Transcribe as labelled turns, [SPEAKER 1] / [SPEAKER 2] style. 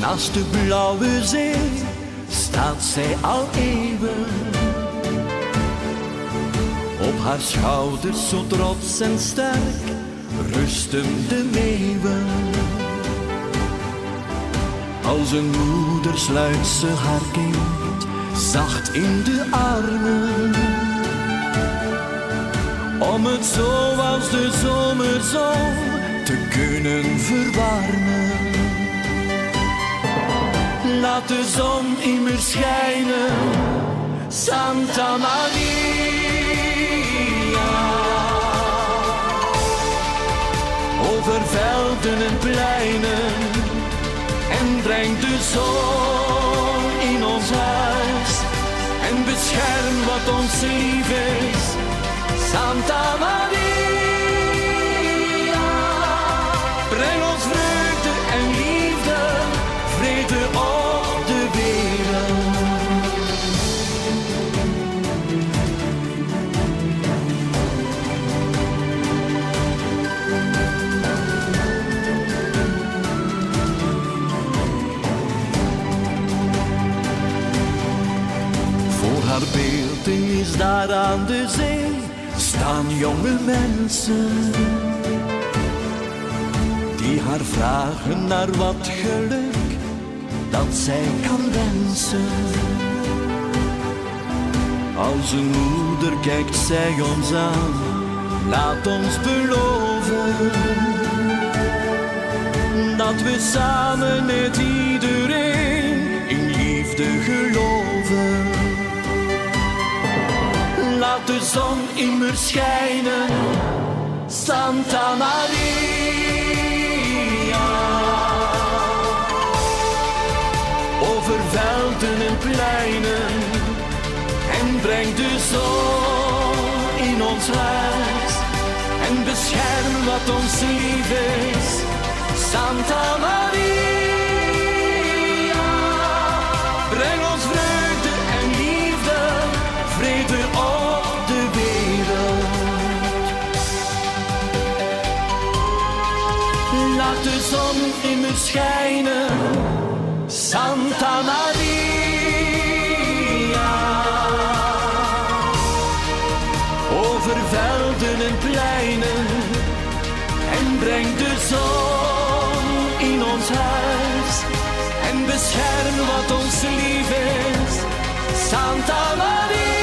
[SPEAKER 1] naast de blauwe zee staat zij al eeuwen. Op haar schouders zo trots en sterk rusten de meeuwen. Als een moeder sluit ze haar kind zacht in de armen. Om het zoals de zomerzon te kunnen verwarmen. Laat de zon immer schijnen, Santa Maria. Over velden en pleinen en breng de zon in ons huis en bescherm wat ons lief is, Santa Beeld is daar aan de zee staan jonge mensen die haar vragen naar wat geluk dat zij kan wensen. Als een moeder kijkt zij ons aan, laat ons beloven dat we samen met iedereen in liefde geloven. De zon immer schijnen, Santa Maria. Over velden en pleinen en breng de zon in ons huis en bescherm wat ons lief is, Santa Maria. De zon immer schijnen, Santa Maria. Over velden en pleinen en breng de zon in ons huis en bescherm wat ons lief is, Santa Maria.